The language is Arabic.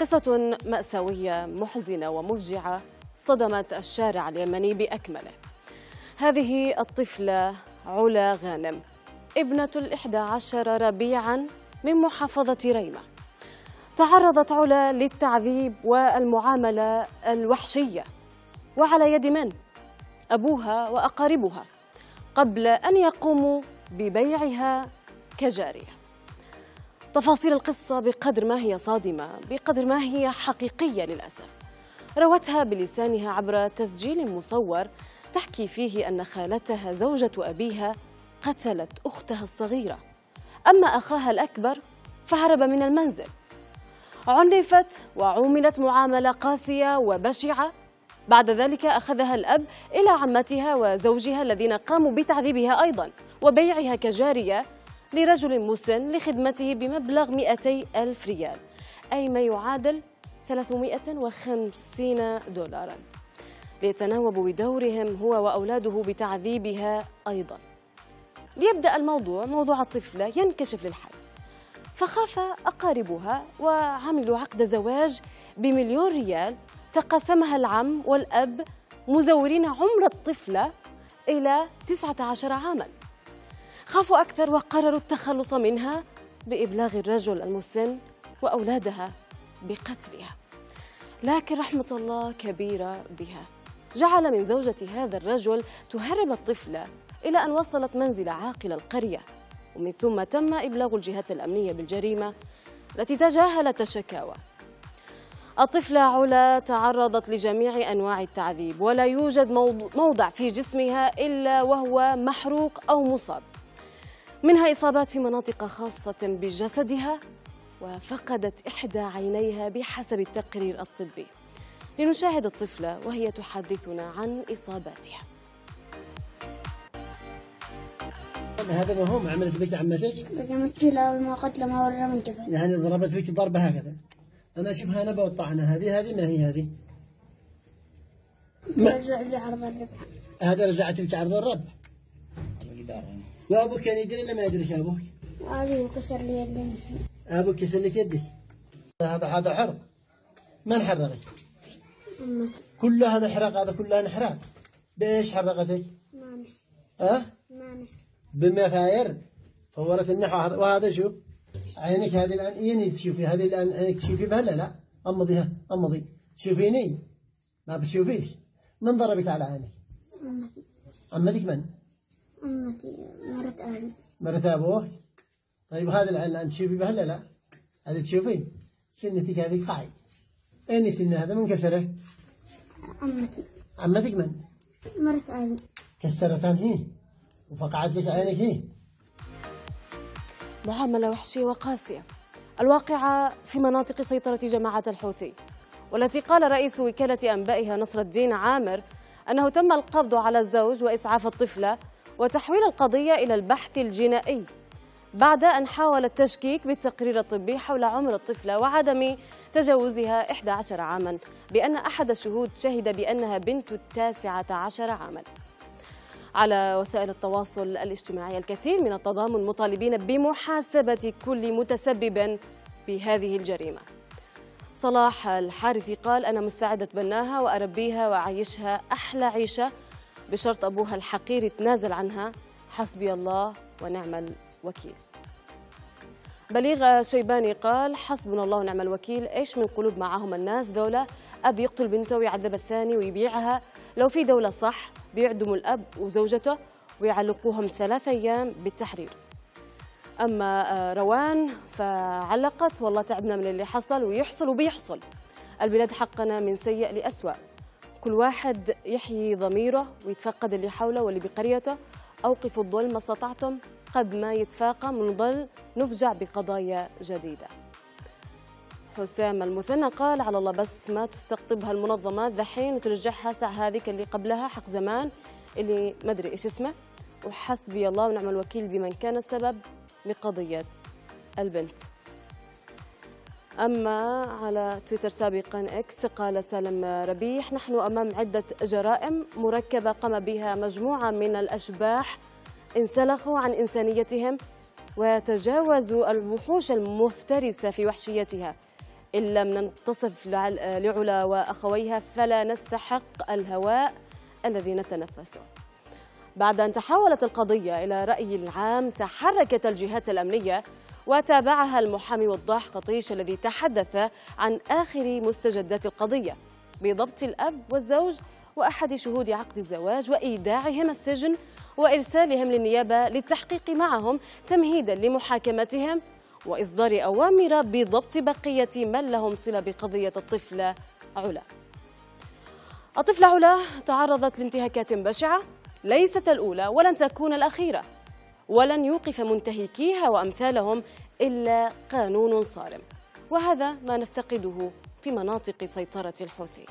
قصة مأساوية محزنة ومفجعة صدمت الشارع اليمني بأكمله. هذه الطفلة علا غانم ابنة الإحدى عشر ربيعا من محافظة ريمة تعرضت علا للتعذيب والمعاملة الوحشية. وعلى يد من؟ أبوها وأقاربها قبل أن يقوموا ببيعها كجارية. تفاصيل القصة بقدر ما هي صادمة بقدر ما هي حقيقية للأسف. روتها بلسانها عبر تسجيل مصور تحكي فيه أن خالتها زوجة أبيها قتلت أختها الصغيرة. أما أخاها الأكبر فهرب من المنزل. عنفت وعوملت معاملة قاسية وبشعة. بعد ذلك أخذها الأب إلى عمتها وزوجها الذين قاموا بتعذيبها أيضا وبيعها كجارية لرجل مسن لخدمته بمبلغ 200 ألف ريال أي ما يعادل 350 دولارا. ليتناوبوا بدورهم هو وأولاده بتعذيبها أيضا. ليبدأ الموضوع موضوع الطفلة ينكشف للحل. فخاف أقاربها وعملوا عقد زواج بمليون ريال تقاسمها العم والأب مزورين عمر الطفلة إلى 19 عاماً. خافوا أكثر وقرروا التخلص منها بإبلاغ الرجل المسن وأولادها بقتلها. لكن رحمة الله كبيرة بها. جعل من زوجة هذا الرجل تهرب الطفلة إلى أن وصلت منزل عاقل القرية. ومن ثم تم إبلاغ الجهات الأمنية بالجريمة التي تجاهلت الشكاوى. الطفلة علا تعرضت لجميع أنواع التعذيب ولا يوجد موضع في جسمها إلا وهو محروق أو مصاب. منها إصابات في مناطق خاصة بجسدها وفقدت إحدى عينيها بحسب التقرير الطبي. لنشاهد الطفلة وهي تحدثنا عن إصاباتها. هذا ما هو ما عملت بك عمتك؟ رجمت لها ما قتل ما ورى من جبل يعني ضربت بك ضربة هكذا. أنا أشوفها أنا بوطعنها هذه هذه ما هي هذه؟ رجع لي عرض الربح. هذا رجعت بك عرض الرب وأبوك كان يدري ولا ما يدري أبوك؟ أبي وكسر لي يدي أبوك كسر لك يدك. هذا هذا حرق. من حرقك؟ أمك كل هذا حرق هذا كله انحراق بإيش حرقتك؟ مانع. أه؟ مانع. بمفاير. فورت النحو هذا- وهذا شو؟ عينك هذه الآن. يني تشوفي هذه الآن. عينك تشوفي بها لا؟ لا أمضيها أمضي. تشوفيني ما بتشوفيش. من ضربك على عينك؟ عمتك من؟ مرت أبي مرت أبوك طيب هذه العين الآن تشوفي بها لا لا؟ هذه تشوفي؟ سنتك هذه قاعي أين سن هذا؟ من كسره؟ أمتي. عمتك من؟ مرت أبي كسرتان هي وفقعت لك عينك هي. معاملة وحشية وقاسية. الواقعة في مناطق سيطرة جماعة الحوثي. والتي قال رئيس وكالة أنبائها نصر الدين عامر أنه تم القبض على الزوج وإسعاف الطفلة وتحويل القضية إلى البحث الجنائي. بعد أن حاول التشكيك بالتقرير الطبي حول عمر الطفلة وعدم تجاوزها 11 عاما بأن أحد الشهود شهد بأنها بنت التاسعة عشر عاما. على وسائل التواصل الاجتماعي الكثير من التضامن مطالبين بمحاسبة كل متسبب بهذه الجريمة. صلاح الحارثي قال أنا مستعد أتبناها وأربيها وأعيشها أحلى عيشة بشرط أبوها الحقير يتنازل عنها. حسبي الله ونعم الوكيل. بليغ شيباني قال حسبنا الله ونعم الوكيل. إيش من قلوب معاهم الناس دولة أب يقتل بنته ويعذب الثاني ويبيعها. لو في دولة صح بيعدموا الأب وزوجته ويعلقوهم ثلاث أيام بالتحرير. أما آه، روان فعلقت والله تعبنا من اللي حصل ويحصل وبيحصل. البلاد حقنا من سيء لأسوأ. كل واحد يحيي ضميره ويتفقد اللي حوله واللي بقريته. أوقفوا الظلم ما استطعتم قد ما يتفاقم ونضل نفجع بقضايا جديدة. حسام المثنى قال على الله بس ما تستقطبها المنظمات. ذحين وترجعها ساعة هذيك اللي قبلها حق زمان اللي ما أدري إيش اسمه. وحسبي الله ونعم الوكيل بمن كان السبب بقضية البنت. أما على تويتر سابقا إكس قال سالم ربيح نحن أمام عدة جرائم مركبة قام بها مجموعة من الأشباح انسلخوا عن إنسانيتهم وتجاوزوا الوحوش المفترسة في وحشيتها. إن لم ننتصف لعل- لعلا وأخويها فلا نستحق الهواء الذي نتنفسه بعد أن تحولت القضية إلى رأي العام تحركت الجهات الأمنية وتابعها المحامي وضاح قطيش الذي تحدث عن آخر مستجدات القضية بضبط الأب والزوج وأحد شهود عقد الزواج وإيداعهم السجن وإرسالهم للنيابة للتحقيق معهم تمهيدا لمحاكمتهم وإصدار أوامر بضبط بقية من لهم صلة بقضية الطفلة علا. الطفلة علا تعرضت لانتهاكات بشعة ليست الأولى ولن تكون الأخيرة. ولن يوقف منتهكيها وأمثالهم إلا قانون صارم. وهذا ما نفتقده في مناطق سيطرة الحوثي.